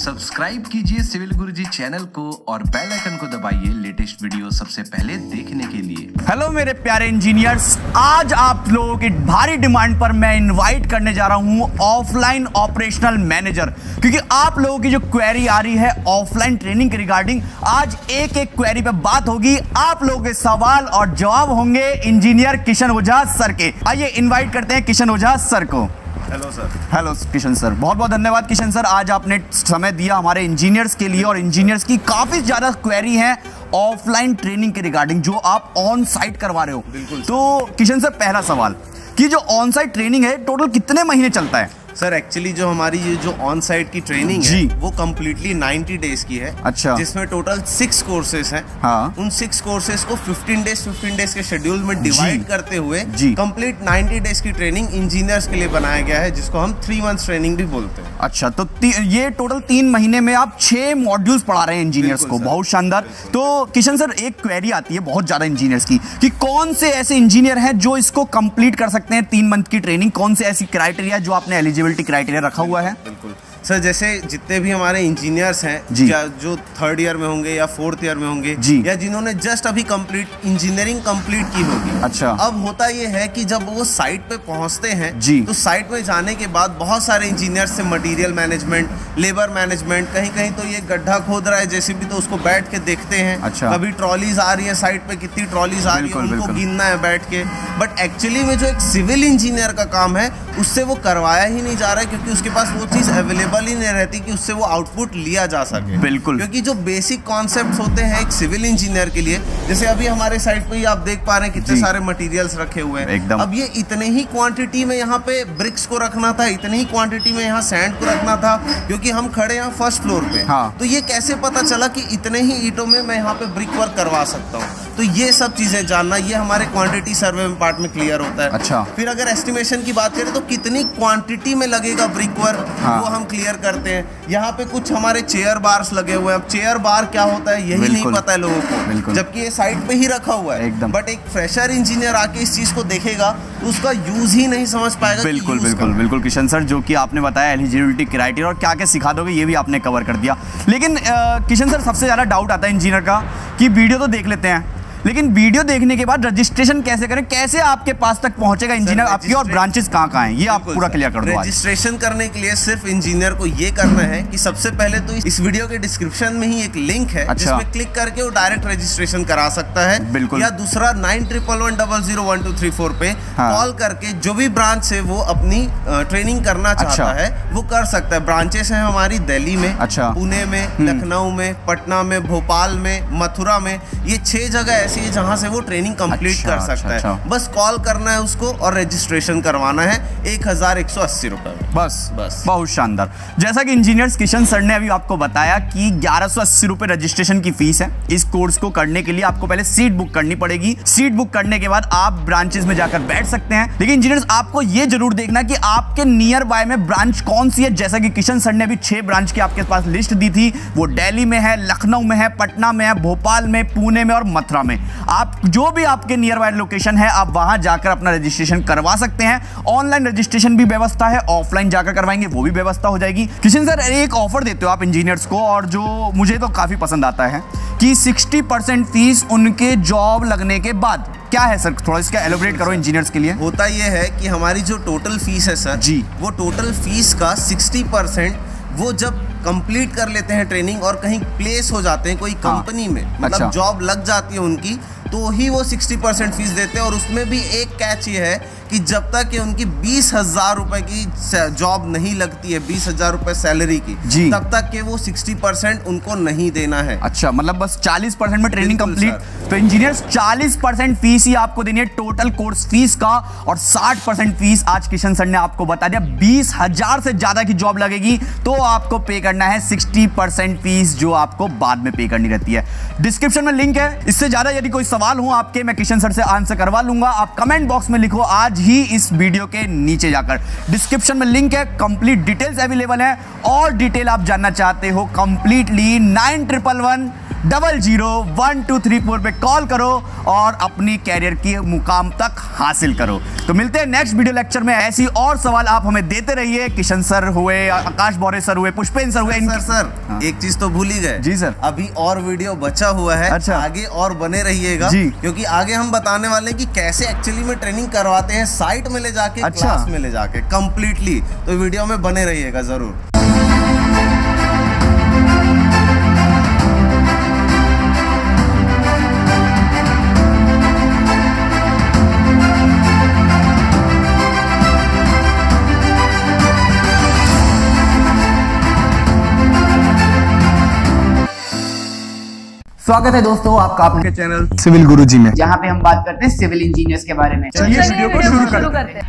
Subscribe कीजिए civil गुरुजी channel को और बेल आइकन को दबाइए लेटेस्ट वीडियो सबसे पहले देखने के लिए। हेलो मेरे प्यारे इंजीनियर्स आज आप लोगों की भारी डिमांड पर मैं इनवाइट करने जा रहा हूँ ऑफलाइन ऑपरेशनल मैनेजर क्योंकि आप लोगों की जो क्वेरी आ रही है ऑफलाइन ट्रेनिंग के रिगार्डिंग आज एक एक क्वेरी पे बात होगी। आप लोगों के सवाल और जवाब होंगे इंजीनियर किशन ओझा सर के। आइए इन्वाइट करते हैं किशन ओझा सर को। Hello sir hello Kishan sir बहुत बहुत धन्यवाद किशन सर आज आपने समय दिया हमारे इंजीनियर्स के लिए और इंजीनियर्स की काफ़ी ज़्यादा क्वेरी है ऑफलाइन ट्रेनिंग के रिगार्डिंग जो आप ऑन साइट करवा रहे हो। बिल्कुल तो किशन सर पहला सवाल कि जो ऑन साइट ट्रेनिंग है टोटल कितने महीने चलता है? सर एक्चुअली जो हमारी ये जो ऑन साइट की ट्रेनिंग। है वो कम्प्लीटली 90 डेज़ की है अच्छा। जिसमें टोटल सिक्स कोर्सेज हैं हाँ। उन सिक्स कोर्सेज को 15 डेज़ 15 डेज़ के शेड्यूल में डिवाइड करते हुए जी। कंप्लीट 90 डेज़ की ट्रेनिंग इंजीनियर्स के लिए बनाया गया है जिसको हम थ्री मंथ्स ट्रेनिंग भी बोलते हैं अच्छा तो ये टोटल तीन महीने में आप छह मॉड्यूल्स पढ़ा रहे हैं इंजीनियर्स को बहुत शानदार तो किशन सर एक क्वेरी आती है बहुत ज़्यादा इंजीनियर्स की कि कौन से ऐसे इंजीनियर हैं जो इसको कंप्लीट कर सकते हैं तीन मंथ की ट्रेनिंग कौन से ऐसी क्राइटेरिया जो आपने एलिजिबिलिटी क्राइटेरिया रखा हुआ है। बिल्कुल। सर जैसे जितने भी हमारे इंजीनियर्स हैं जी। या जो थर्ड ईयर में होंगे या फोर्थ ईयर में होंगे जी। या जिन्होंने जस्ट अभी कंप्लीट इंजीनियरिंग कंप्लीट की होगी अच्छा। अब होता ये है कि जब वो साइट पे पहुँचते हैं जी। तो साइट में जाने के बाद बहुत सारे इंजीनियर्स से मटेरियल मैनेजमेंट लेबर मैनेजमेंट कहीं कहीं तो ये गड्ढा खोद रहा है जैसे भी तो उसको बैठ के देखते हैं अच्छा। कभी ट्रॉलीज आ रही है साइट पे कितनी ट्रॉलीज आ रही है उनको गिनना है बैठ के बट एक्चुअली में जो एक सिविल इंजीनियर का काम है उससे वो करवाया ही नहीं जा रहा है क्योंकि उसके पास वो चीज़ अवेलेबल ही नहीं रहती कि उससे वो आउटपुट लिया जा सके बिल्कुल। क्योंकि जो बेसिक कॉन्सेप्ट होते हैं एक सिविल इंजीनियर के लिए जैसे अभी हमारे साइट पे आप देख पा रहे हैं कितने सारे मटेरियल्स रखे हुए हैं एकदम। अब ये इतने ही क्वांटिटी में यहाँ पे ब्रिक्स को रखना था इतने ही क्वांटिटी में यहाँ सैंड को रखना था क्योंकि हम खड़े यहाँ फ़र्स्ट फ्लोर पे हाँ। तो ये कैसे पता चला कि इतने ही ईटों में मैं यहाँ पे ब्रिक वर्क करवा सकता हूँ तो ये सब चीज़ें जानना ये हमारे क्वांटिटी सर्वे में पार्ट में क्लियर होता है अच्छा। फिर अगर एस्टिमेशन की बात करें तो कितनी क्वांटिटी में लगेगा ब्रिक वर्क हाँ। वो हम क्लियर करते हैं यहाँ पे कुछ हमारे चेयर बार्स लगे हुए हैं अब चेयर बार क्या होता है यही नहीं पता है लोगों को जबकि ये साइड पे ही रखा हुआ है। बट एक फ्रेशर इंजीनियर आके इस चीज़ को देखेगा उसका यूज़ ही नहीं समझ पाएगा बिल्कुल बिल्कुल बिल्कुल किशन सर जो कि आपने बताया एलिजिबिलिटी क्राइटेरिया और क्या क्या सिखा दोगे ये भी आपने कवर कर दिया। लेकिन किशन सर सबसे ज़्यादा डाउट आता है इंजीनियर का कि वीडियो तो देख लेते हैं। लेकिन वीडियो देखने के बाद रजिस्ट्रेशन कैसे करें कैसे आपके पास तक पहुंचेगा इंजीनियर आपकी और ब्रांचेस कहाँ कहाँ हैं ये आप पूरा क्लियर कर दो रजिस्ट्रेशन करने के लिए सिर्फ़ इंजीनियर को ये करना है कि सबसे पहले तो इस वीडियो के डिस्क्रिप्शन में ही एक लिंक है अच्छा। जिसमें क्लिक करके वो डायरेक्ट रजिस्ट्रेशन करा सकता है बिल्कुल। या दूसरा nine triple one double zero one two three four पे हाँ। कॉल करके जो भी ब्रांच से वो अपनी ट्रेनिंग करना चाहता अच्छा। है वो कर सकता है ब्रांचेस हैं हमारी दिल्ली में अच्छा। पुणे में लखनऊ में पटना में भोपाल में मथुरा में ये छह जगह ऐसी है जहाँ से वो ट्रेनिंग कंप्लीट अच्छा, कर अच्छा, सकता अच्छा। है। बस कॉल करना है उसको और रजिस्ट्रेशन करवाना है। एक हज़ार एक सौ अस्सी रुपए बस बस। बहुत शानदार। जैसा कि इंजीनियर्स किशन सर ने अभी आपको बताया कि ग्यारह सौ अस्सी रुपए रजिस्ट्रेशन की फ़ीस है। इस कोर्स को करने के लिए आपको पहले सीट बुक करनी पड़ेगी। सीट बुक करने के बाद आप ब्रांचेस में जाकर बैठ सकते हैं। लेकिन इंजीनियर्स आपको ये ज़रूर देखना कि आपके नियर बाय में ब्रांच कौन सी है। जैसा कि किशन सर ने अभी छह ब्रांच की आपके पास लिस्ट दी थी। वो दिल्ली में है लखनऊ में है पटना में है भोपाल में पुणे में और मथुरा में। आप जो भी आपके नियर बाय लोकेशन है आप वहाँ जाकर अपना रजिस्ट्रेशन करवा सकते हैं। ऑनलाइन रजिस्ट्रेशन भी व्यवस्था है ऑफलाइन जाकर करवाएँगे वो भी व्यवस्था हो जाएगी। किशन सर एक ऑफ़र देते हो आप इंजीनियर्स को और जो मुझे तो काफ़ी पसंद आता है कि 60 परसेंट फ़ीस उनके जॉब लगने के बाद। क्या है सर थोड़ा इसका एलोबरेट करो इंजीनियर्स के लिए। होता यह है कि हमारी जो टोटल फ़ीस है सर जी। वो टोटल फ़ीस का 60 परसेंट वो जब कंप्लीट कर लेते हैं ट्रेनिंग और कहीं प्लेस हो जाते हैं कोई हाँ। कंपनी में अच्छा। मतलब जॉब लग जाती है उनकी तो ही वो 60 परसेंट फ़ीस देते हैं और उसमें भी एक कैच ये है कि जब तक ये उनकी बीस हज़ार रुपए की जॉब नहीं लगती है बीस हज़ार रुपए सैलरी की जी। तब तक के वो 60 परसेंट उनको नहीं देना है। अच्छा मतलब बस 40 परसेंट में ट्रेनिंग कंप्लीट तो इंजीनियर्स 40 परसेंट फ़ीस ही आपको देनी है टोटल कोर्स फ़ीस का और 60 परसेंट फ़ीस आज किशन सर ने आपको बता दिया। बीस हज़ार से ज़्यादा की जॉब लगेगी तो आपको पे करना है। 60 परसेंट फ़ीस जो आपको बाद में पे करनी रहती है। डिस्क्रिप्शन में लिंक है। इससे ज़्यादा यदि कोई सवाल हो आपके मैं किशन सर से आंसर करवा लूँगा। आप कमेंट बॉक्स में लिखो आज ही इस वीडियो के नीचे जाकर। डिस्क्रिप्शन में लिंक है कंप्लीट डिटेल्स अवेलेबल है। और डिटेल आप जानना चाहते हो completely nine triple one double zero one two three four पे कॉल करो और अपनी कैरियर की मुकाम तक हासिल करो तो मिलते हैं नेक्स्ट वीडियो लेक्चर में ऐसी और सवाल आप हमें देते रहिए किशन सर हुए आकाश बौरे सर हुए पुष्पेन सर हुए सर इनकी- सर हाँ। एक चीज़ तो भूल ही गए जी, सर। अभी और वीडियो बचा हुआ है अच्छा। आगे और बने रहिएगा जी। क्योंकि आगे हम बताने वाले की कैसे एक्चुअली में ट्रेनिंग करवाते हैं साइट में ले जाके अच्छा। में ले जाके कंप्लीटली तो वीडियो में बने रहिएगा ज़रूर स्वागत है दोस्तों आपका अपने चैनल सिविल गुरुजी में। जहाँ पे हम बात करते हैं सिविल इंजीनियर्स के बारे में। चलिए वीडियो को शुरू करते हैं।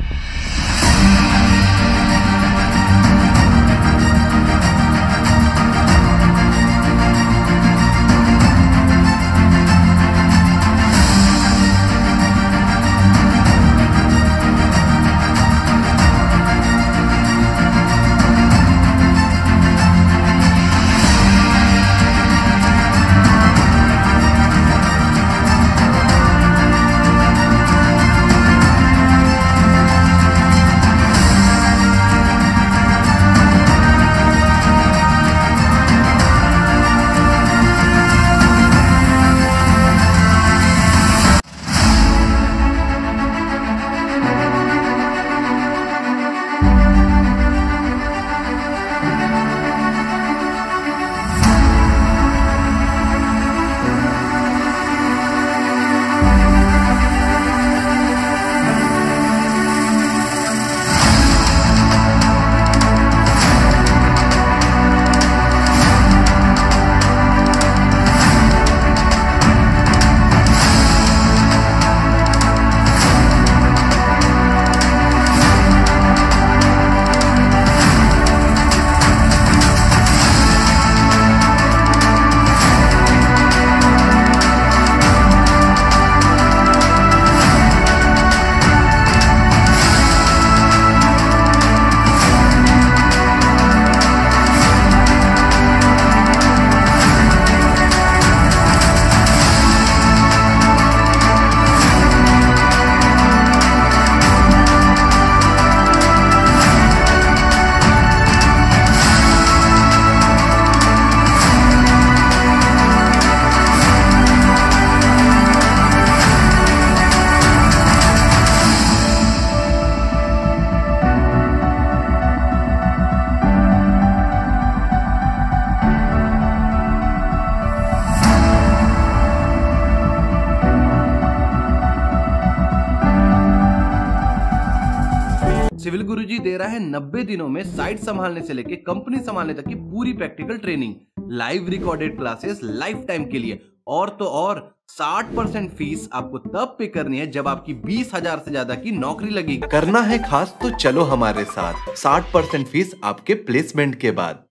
सिविल गुरुजी दे रहा है 90 दिनों में साइट संभालने से लेके कंपनी संभालने तक की पूरी practical training, live recorded classes lifetime के लिए। और तो और 60 परसेंट फ़ीस आपको तब पे करनी है जब आपकी बीस हज़ार से ज़्यादा की नौकरी लगेगी। करना है खास तो चलो हमारे साथ। 60 परसेंट फ़ीस आपके प्लेसमेंट के बाद।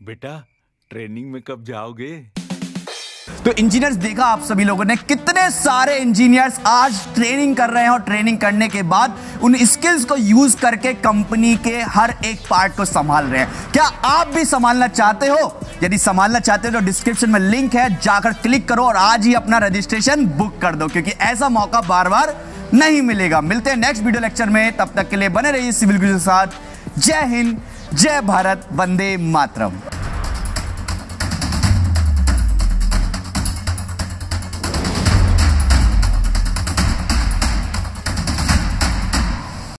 बेटा ट्रेनिंग में कब जाओगे? तो इंजीनियर्स देखा आप सभी लोगों ने कितने सारे इंजीनियर्स आज ट्रेनिंग कर रहे हैं और ट्रेनिंग करने के बाद उन स्किल्स को यूज़ करके कंपनी के हर एक पार्ट को संभाल रहे हैं। क्या आप भी संभालना चाहते हो? यदि संभालना चाहते हो तो डिस्क्रिप्शन में लिंक है, जाकर क्लिक करो और आज ही अपना रजिस्ट्रेशन बुक कर दो, क्योंकि ऐसा मौका बार बार नहीं मिलेगा। मिलते हैं नेक्स्ट वीडियो लेक्चर में। तब तक के लिए बने रहिए सिविल के साथ। जय हिंद, जय भारत, वंदे मातरम।